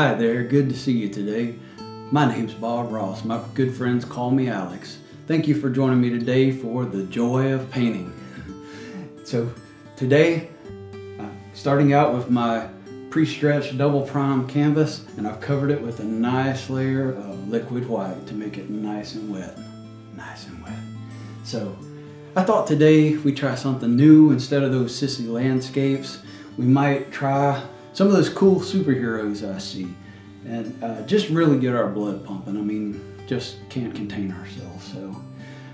Hi there, good to see you today. My name's Bob Ross. My good friends call me Alex. Thank you for joining me today for the joy of painting. So today, uh, starting out with my pre-stretched double prime canvas and I've covered it with a nice layer of liquid white to make it nice and wet. Nice and wet. So I thought today we try something new instead of those sissy landscapes. We might try some of those cool superheroes I see and uh, just really get our blood pumping. I mean, just can't contain ourselves. So,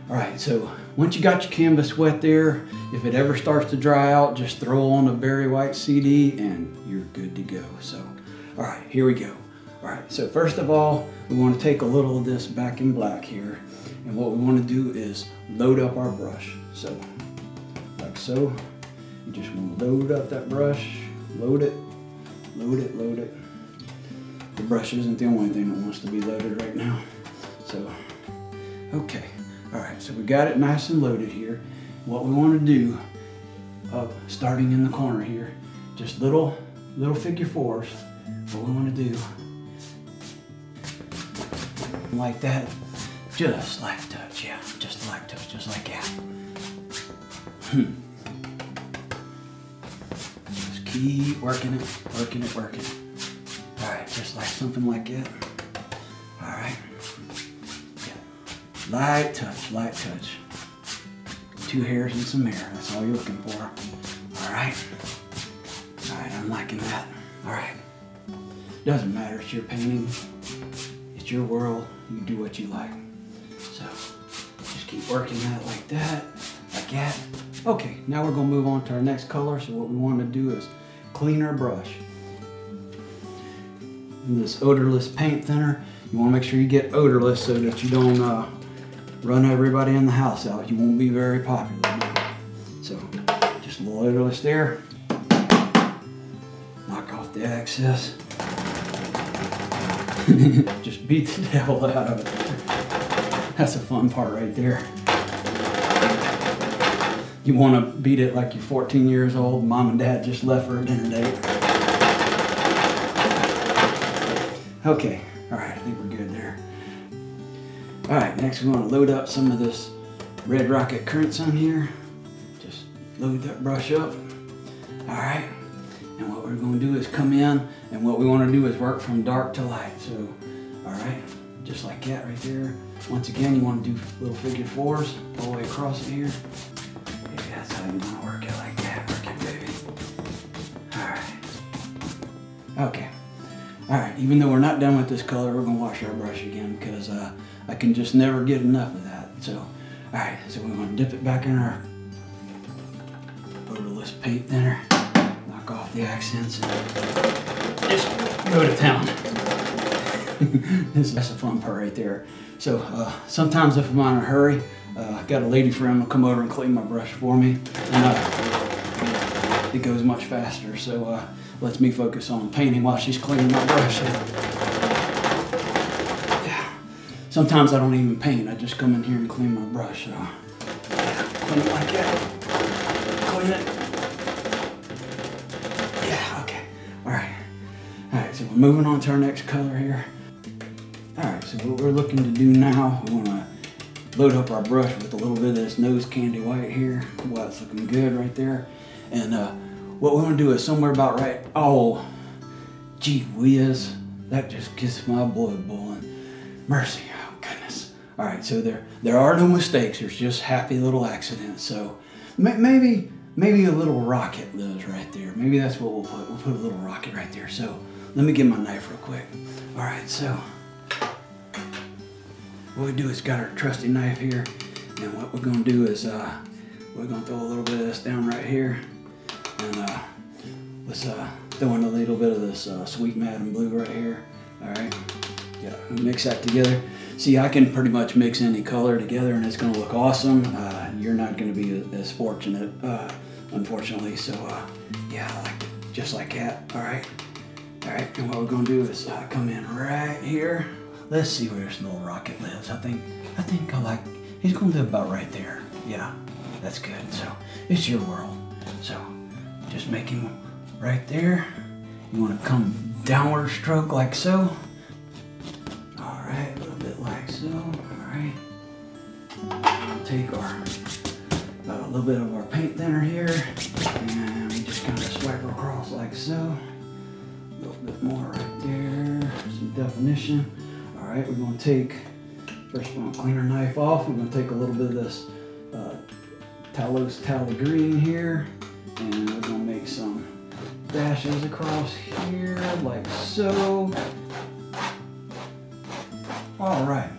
all right, so once you got your canvas wet there, if it ever starts to dry out, just throw on a Barry White CD and you're good to go. So, all right, here we go. All right, so first of all, we want to take a little of this back in black here. And what we want to do is load up our brush. So, like so, you just want to load up that brush, load it, load it, load it. The brush isn't the only thing that wants to be loaded right now. So, okay. All right, so we got it nice and loaded here. What we want to do, uh, starting in the corner here, just little, little figure fours. What we want to do, like that, just like touch, yeah, just like touch, just like that. Hmm. Keep working it, working it, working it. All right, just like something like that. All right. Yeah. Light touch, light touch. Two hairs and some hair, that's all you're looking for. All right. All right, I'm liking that. All right. Doesn't matter, it's your painting. It's your world, you do what you like. So, just keep working that like that, like that. Okay, now we're gonna move on to our next color. So what we wanna do is clean our brush. And this odorless paint thinner, you wanna make sure you get odorless so that you don't uh, run everybody in the house out. You won't be very popular. So, just a little odorless there. Knock off the excess. just beat the devil out of it. That's a fun part right there. You want to beat it like you're 14 years old, mom and dad just left for a dinner date. Okay, all right, I think we're good there. All right, next we want to load up some of this Red Rocket Crimson on here. Just load that brush up. All right, and what we're going to do is come in, and what we want to do is work from dark to light. So, all right, just like that right there. Once again, you want to do little figure fours all the way across it here. Work it like that. Work it, baby. All right. Okay. All right, even though we're not done with this color, we're gonna wash our brush again because uh, I can just never get enough of that. So, all right, so we're gonna dip it back in our odorless paint thinner, knock off the accents, and just go to town. this, that's the fun part right there. So uh, sometimes if I'm in a hurry, uh, I got a lady friend will come over and clean my brush for me, and uh, it goes much faster. So uh, lets me focus on painting while she's cleaning my brush. Yeah. Sometimes I don't even paint. I just come in here and clean my brush. So yeah, clean it like that. Clean it. Yeah. Okay. All right. All right. So we're moving on to our next color here. All right. So what we're looking to do now, we want to load up our brush with a little bit of this nose candy white here. Wow, it's looking good right there. And uh, what we want to do is somewhere about right. Oh, gee whiz, that just gets my blood boiling. Mercy, oh goodness. All right, so there there are no mistakes. There's just happy little accidents. So maybe maybe a little rocket lives right there. Maybe that's what we'll put. We'll put a little rocket right there. So let me get my knife real quick. All right, so what we do is got our trusty knife here, and what we're gonna do is uh, we're gonna throw a little bit of this down right here. And uh, let's uh, throw in a little bit of this uh, sweet Madam Blue right here. All right, yeah, mix that together. See, I can pretty much mix any color together and it's gonna look awesome. Uh, you're not gonna be as fortunate, uh, unfortunately. So uh, yeah, like just like that, all right? All right, and what we're gonna do is come in right here. Let's see where this little rocket lives. I think, I think I like, he's gonna live about right there. Yeah, that's good. So it's your world. So just make him right there. You want to come downward stroke like so. All right, a little bit like so. All right. Take our uh, a little bit of our paint thinner here, and we just kind of swipe across like so. A little bit more right there, some definition. All right, we're gonna take, first we're gonna clean our knife off. We're gonna take a little bit of this uh, Talos Tally Green here, and we're gonna make some dashes across here like so. All right,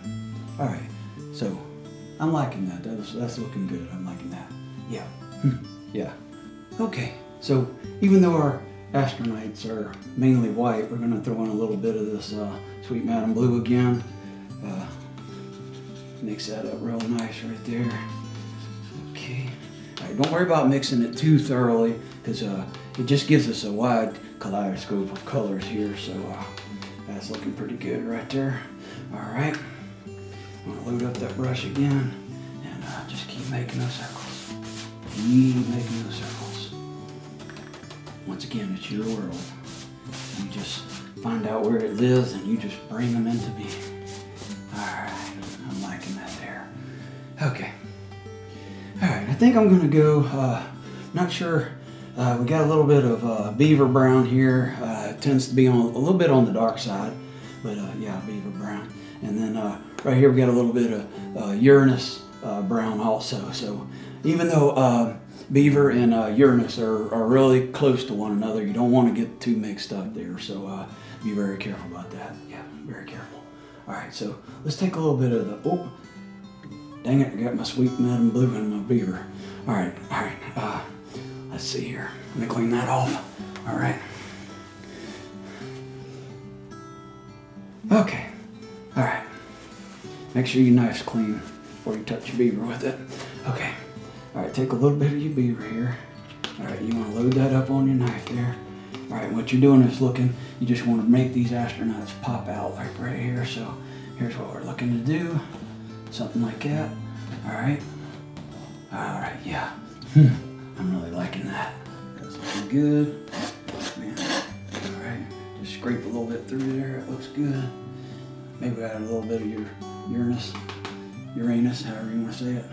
all right. So I'm liking that. That's that's looking good. I'm liking that. Yeah, Hmm. yeah. Okay. So even though our astronauts are mainly white, we're gonna throw in a little bit of this uh, Sweet Madam Blue again. Uh, mix that up real nice right there. Okay. All right, don't worry about mixing it too thoroughly because uh, it just gives us a wide kaleidoscope of colors here. So uh, that's looking pretty good right there. All right. I'm gonna load up that brush again and uh, just keep making those circles. Keep making those circles. Once again, it's your world. You just find out where it lives and you just bring them into being. All right, I'm liking that there. Okay. All right, I think I'm gonna go, uh, not sure, uh, we got a little bit of uh, beaver brown here. Uh, it tends to be on a little bit on the dark side, but uh, yeah, beaver brown. And then uh, right here we got a little bit of Uranus brown also. So even though beaver and uh, Uranus are, are really close to one another, you don't want to get too mixed up there. So uh, be very careful about that. Yeah, very careful. All right, so let's take a little bit of the, oh, dang it, I got my sweet madam blue and my beaver. All right, all right, uh, let's see here. Let me clean that off. All right. Okay, all right. Make sure your knife's clean before you touch your beaver with it. Okay, all right, take a little bit of your beaver here. All right, you wanna load that up on your knife there. All right, what you're doing is looking, you just wanna make these astronauts pop out like right here. So here's what we're looking to do. Something like that. All right. All right, yeah. Hmm. I'm really liking that. That's looking good. All right. Just scrape a little bit through there. It looks good. Maybe add a little bit of your Uranus, Uranus, however you want to say it.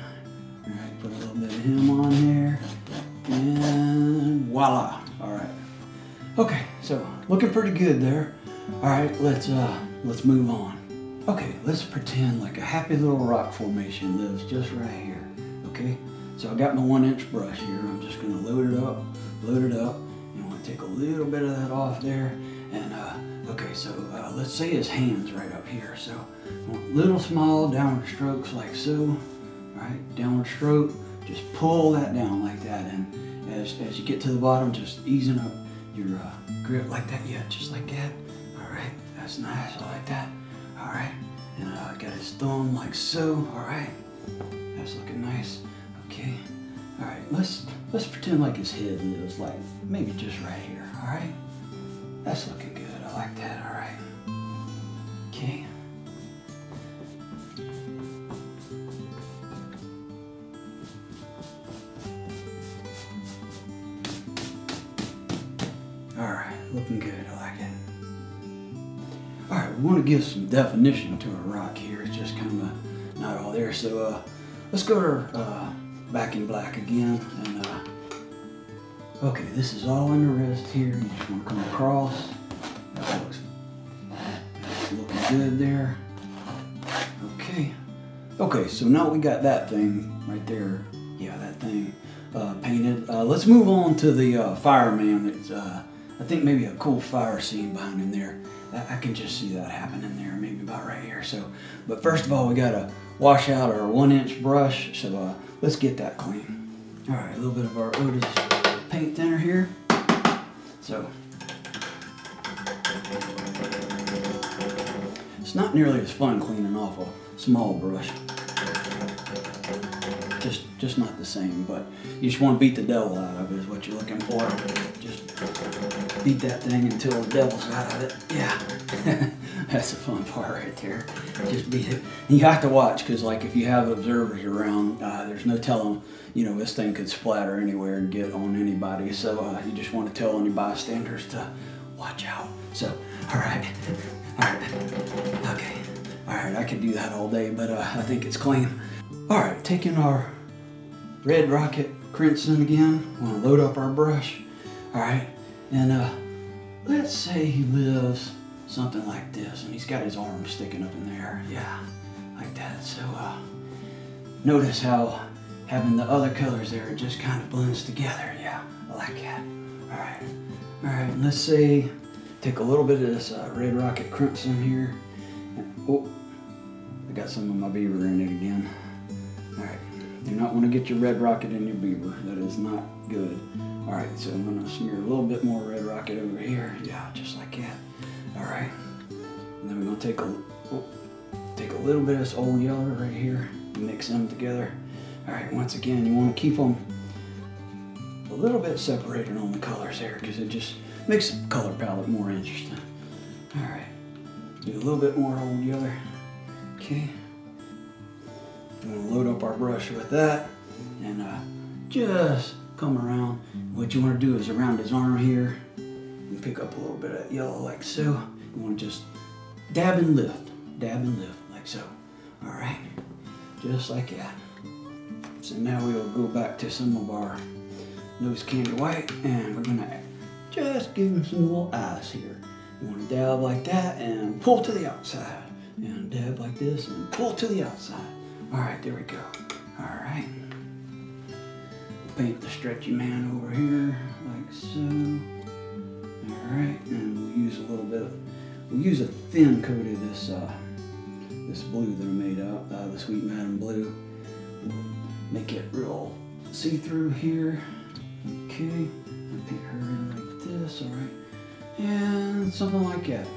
All right, put a little bit of him on there. And voila. All right. Okay, so looking pretty good there. All right, let's uh let's move on. Okay, let's pretend like a happy little rock formation lives just right here. Okay, so I got my one inch brush here. I'm just gonna load it up, load it up. You want to take a little bit of that off there. And uh, okay, so uh, let's say his hands right up here. So little small downward strokes like so. Right, downward stroke. Just pull that down like that. And as, as you get to the bottom, just easing up your uh, grip like that. Yeah, just like that. All right, that's nice. I like that. All right, and uh, got his thumb like so. All right, that's looking nice. Okay, all right. Let's let's pretend like his head lives like maybe just right here. All right, that's looking good. I like that. All right. Okay. Give some definition to a rock here. It's just kind of not all there. So uh, let's go to uh, back in black again. And uh, okay, this is all in the wrist here. You just want to come across. That looks looking good there. Okay. Okay, so now we got that thing right there. Yeah, that thing uh, painted. Uh, let's move on to the uh, fireman. That's uh, I think maybe a cool fire scene behind him there. I, can just see that happening there, maybe about right here. So, but first of all, we gotta wash out our one inch brush. So uh, let's get that clean. All right, a little bit of our Otis paint thinner here. So it's not nearly as fun cleaning off a small brush. Just, not the same, but you just want to beat the devil out of it is what you're looking for. Just beat that thing until the devil's out of it. Yeah, that's the fun part right there. Just beat it. You have to watch because, like, if you have observers around, uh, there's no telling. You know, this thing could splatter anywhere and get on anybody. So uh, you just want to tell any bystanders to watch out. So, all right, all right, okay, all right. I could do that all day, but uh, I think it's clean. All right, taking our red rocket crimson again. Want to load up our brush. All right, and uh, let's say he lives something like this, and he's got his arm sticking up in there. Yeah, like that. So uh, notice how having the other colors there it just kind of blends together. Yeah, I like that. All right, all right. Let's say take a little bit of this uh, red rocket crimson here. Oh, I got some of my beaver in it again. All right. Do not want to get your red rocket in your beaver. That is not good. All right, so I'm gonna smear a little bit more red rocket over here. Yeah, just like that. All right. And then we're gonna take a oh, take a little bit of this old yellow right here, mix them together. All right, once again, you wanna keep them a little bit separated on the colors here because it just makes the color palette more interesting. All right, do a little bit more old yellow. Okay. Gonna load up our brush with that and uh, just come around. What you wanna do is around his arm here, and pick up a little bit of yellow like so. You wanna just dab and lift, dab and lift like so. All right, just like that. So now we'll go back to some of our nose candy white and we're gonna just give him some little eyes here. You wanna dab like that and pull to the outside. And dab like this and pull to the outside. All right, there we go. All right. Paint the stretchy man over here like so. All right, and we'll use a little bit of, we'll use a thin coat of this, uh, this blue that I made up, uh, the Sweet Madam Blue. Make it real see-through here. Okay, and paint her in like this, all right. And something like that.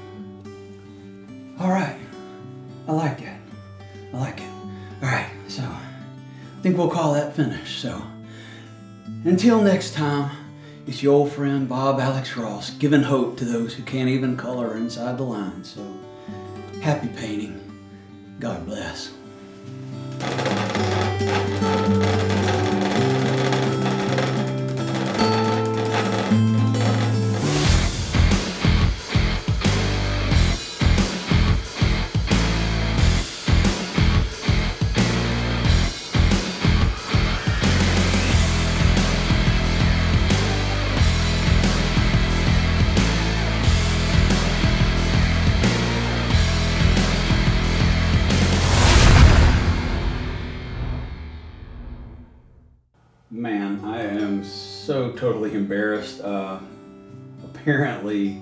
All right, I like that. We'll call that finished. So until next time, it's your old friend Bob Alex Ross giving hope to those who can't even color inside the lines. So happy painting. God bless. Totally embarrassed. Uh, apparently,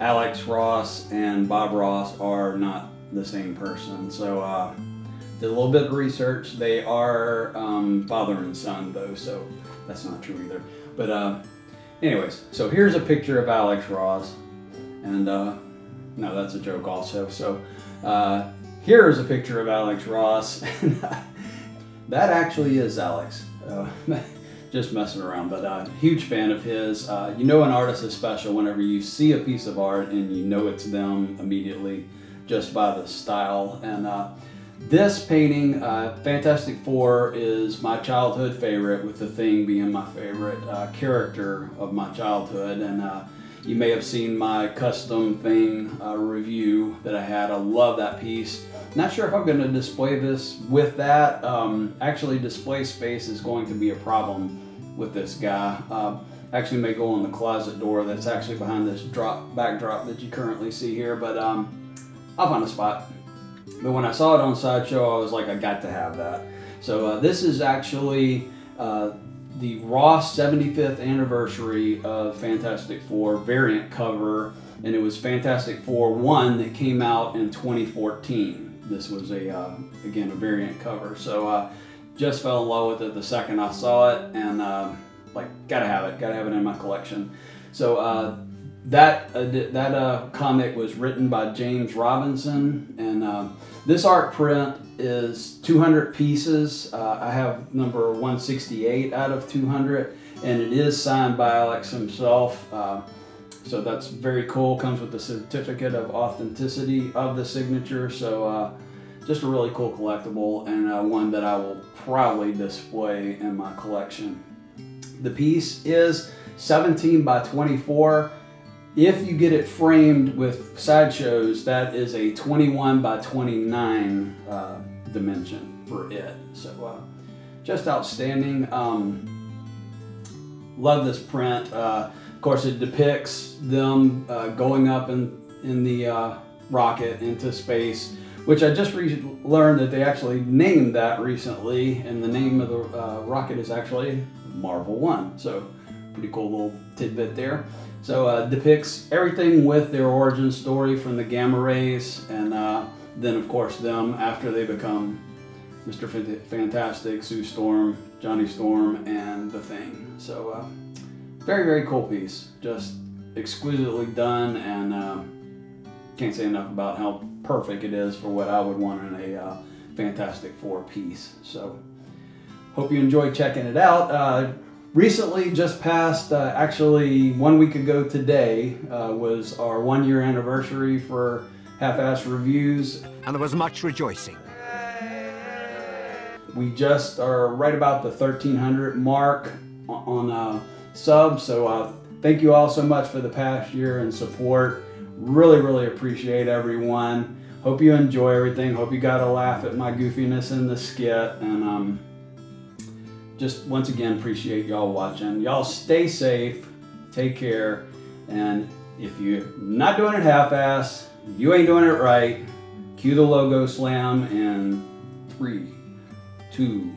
Alex Ross and Bob Ross are not the same person. So, uh, did a little bit of research. They are um, father and son, though, so that's not true either. But, uh, anyways, so here's a picture of Alex Ross, and uh, no, that's a joke also. So, uh, here is a picture of Alex Ross. that actually is Alex. Uh, just messing around, but uh, huge fan of his. Uh, you know an artist is special whenever you see a piece of art and you know it's them immediately just by the style. And uh, this painting, uh, Fantastic Four, is my childhood favorite, with the Thing being my favorite uh, character of my childhood. And uh, you may have seen my custom Thing review that I had. I love that piece. Not sure if I'm going to display this with that. Um, actually, display space is going to be a problem with this guy. Uh, actually may go on the closet door that's actually behind this drop backdrop that you currently see here, but um, I'll find a spot. But when I saw it on Sideshow, I was like, I got to have that. So uh, this is actually uh, the Ross 75th anniversary of Fantastic Four variant cover, and it was Fantastic Four 1 that came out in 2014 this was a uh, again a variant cover. So uh, just fell in love with it the second I saw it, and uh, like gotta have it, gotta have it in my collection. So uh, that uh, that uh, comic was written by James Robinson, and this art print is 200 pieces. I have number 168 out of 200, and it is signed by Alex himself. So that's very cool. Comes with the certificate of authenticity of the signature. So uh, just a really cool collectible and uh, one that I will proudly display in my collection. The piece is 17 by 24 if you get it framed with Sideshow's, that is a 21 by 29 uh, dimension for it. So uh, just outstanding. Um, love this print. Uh, of course, it depicts them uh, going up in, in the uh, rocket into space, which I just learned that they actually named that recently, and the name of the uh, rocket is actually Marvel 1. So pretty cool little tidbit there. So uh, depicts everything with their origin story from the gamma rays, and uh, then of course them after they become Mr. Fantastic, Sue Storm, Johnny Storm, and the Thing. So uh, very very cool piece, just exquisitely done, and uh, can't say enough about how perfect it is for what I would want in a uh, Fantastic Four piece. So hope you enjoy checking it out uh, recently just passed uh, actually one week ago today uh, was our one year anniversary for half-ass reviews. And there was much rejoicing. We just are right about the 1300 mark on uh, subs so uh, thank you all so much for the past year and support. Really really appreciate everyone. Hope you enjoy everything. Hope you got a laugh at my goofiness in the skit and um, just once again appreciate y'all watching. Y'all stay safe, take care, and if you're not doing it half-ass, you ain't doing it right, cue the logo slam in three, two,